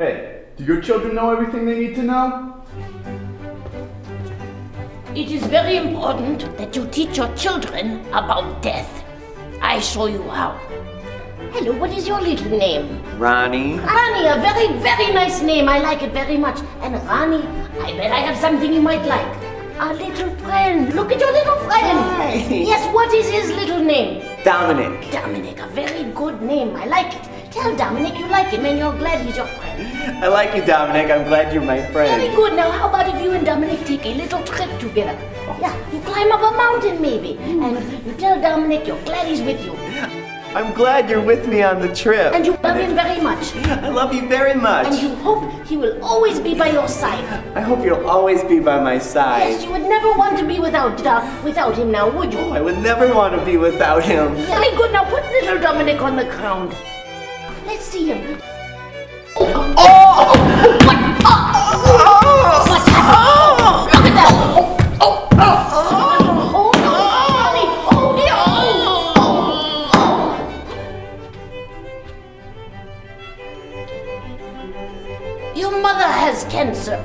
Hey, do your children know everything they need to know? It is very important that you teach your children about death. I show you how. Hello, what is your little name? Ronnie. Ronnie, a very, very nice name. I like it very much. And Ronnie, I bet I have something you might like. A little friend. Look at your little friend. Hi. Yes, what is his little name? Dominic. Dominic, a very good name. I like it. Tell Dominic you like him and you're glad he's your friend. I like you, Dominic. I'm glad you're my friend. Very good. Now, how about if you and Dominic take a little trip together? Yeah, you climb up a mountain maybe, and you tell Dominic you're glad he's with you, I'm glad you're with me on the trip. and you love him very much, I love you very much. and you hope he will always be by your side. I hope you'll always be by my side. Yes, you would never want to be without uh, without him now, would you? Oh, I would never want to be without him. Very good. Now put little Dominic on the ground. Let's see him. Oh! Oh, oh, oh, oh, it. Oh, oh, oh. Your mother has cancer.